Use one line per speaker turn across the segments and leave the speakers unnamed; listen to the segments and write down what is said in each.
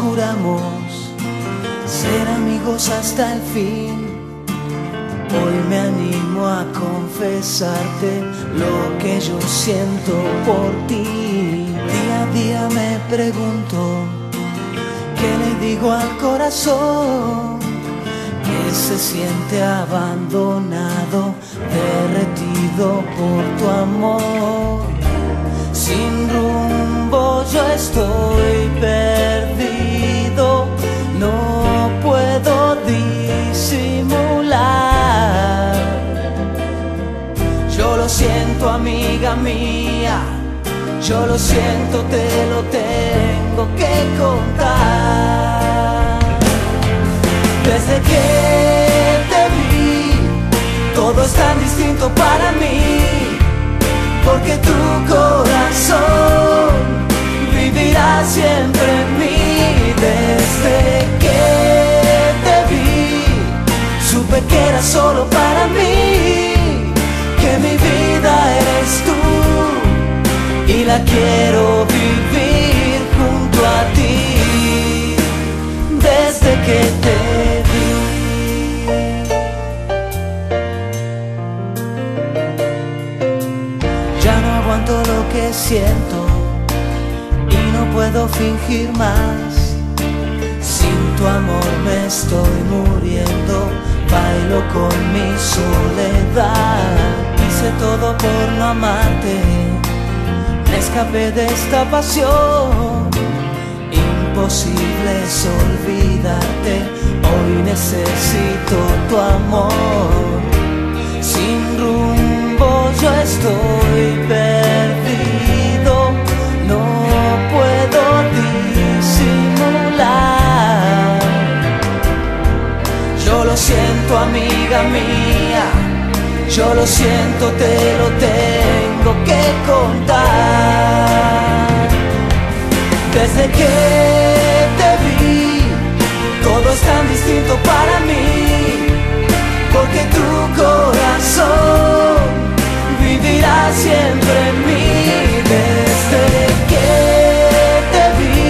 juramos ser amigos hasta el fin. Hoy me animo a confesarte lo que yo siento por ti. Día a día me pregunto, ¿qué le digo al corazón? Que se siente abandonado, derretido por tu amor. Sin rumbo yo estoy amiga mía, yo lo siento, te lo tengo que contar. Desde que te vi, todo es tan distinto para mí, porque tu la quiero vivir junto a ti. Desde que te vi. Ya no aguanto lo que siento y no puedo fingir más. Sin tu amor me estoy muriendo, bailo con mi soledad. Hice todo por no amarte, escapé de esta pasión. Imposible es olvidarte, hoy necesito tu amor. Sin rumbo yo estoy perdido, no puedo disimular. Yo lo siento amiga mía, yo lo siento, te lo tengo que contar. Desde que te vi, todo es tan distinto para mí, porque tu corazón vivirá siempre en mí. Desde que te vi,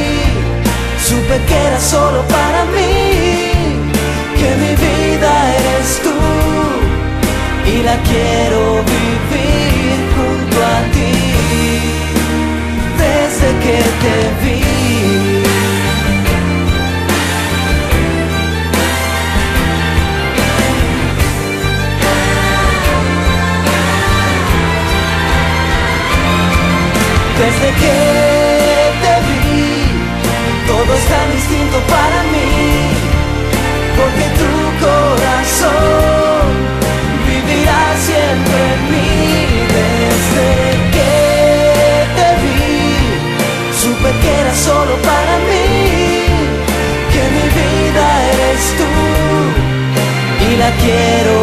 supe que era solo para mí, que mi vida eres tú y la quiero vivir quiero